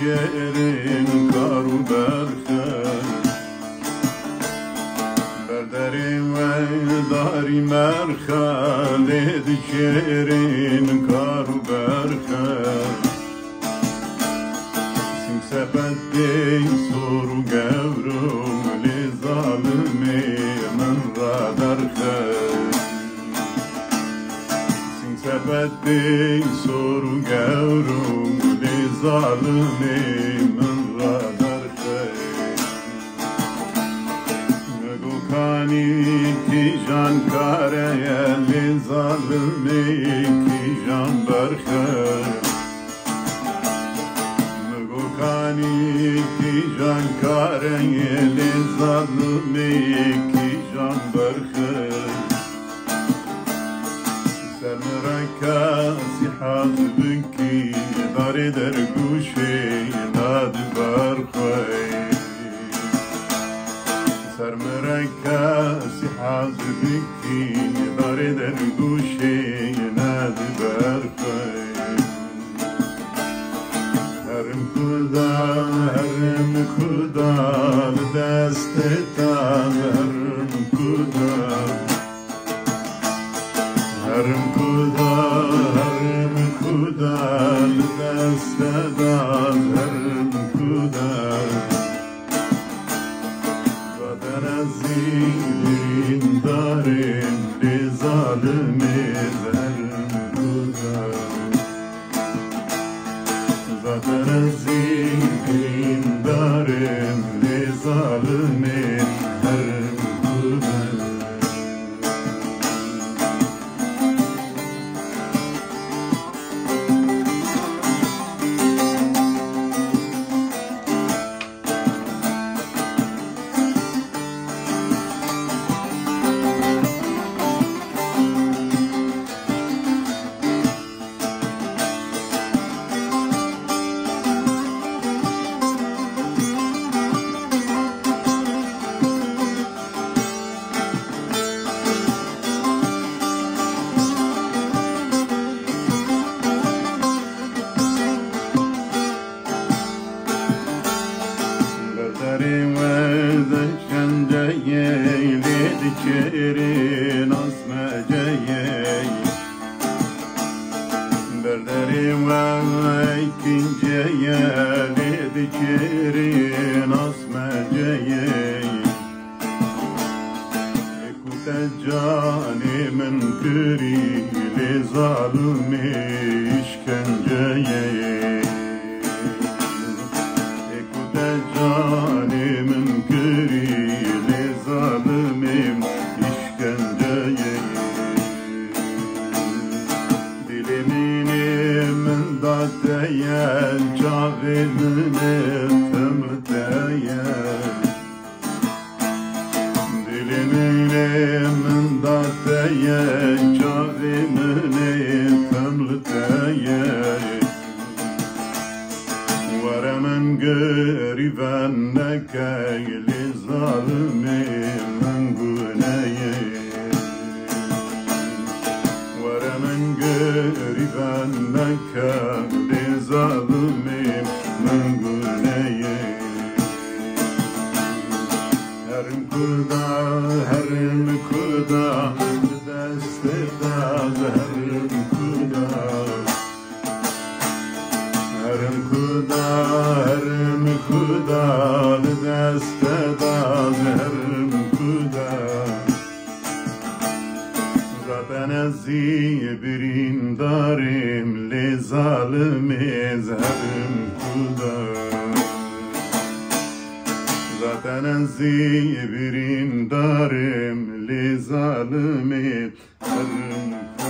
کرین کارو برخن بردری و داری مرخن دید کرین کارو برخن سیم سپت دی سورو گورم لی من را درخن سیم سپت سورو گورم bir zalimin radar Megukani ki can kareyeli zalimi ki can berkhe Megukani ki can kareyeli zalimi ki can berkhe Sen rakas hazbi داری در گوشی ناد برخوی سرمرکاسی حاضبکی داری در گوشی ناد برخوی هرم کدا هرم کدا دست تام هرم کدا Lidikerin asmeceye Berderi ve ikinceye Lidikerin asmeceye Ekute cani min kiri Li zalimi emin dateye Cavimin ettim Dilimin emin dateye Cavimin ettim ورمن قريبانك لظالم من قنايه ورمن قريبانك لظالم من قنايه هرم كدا هرم كدا دست داز هرم كدا هرم كدا هرم كدا دست داز هرم darim li zalim ezherim kuda Zaten azibrin darim li zalim ezherim kuda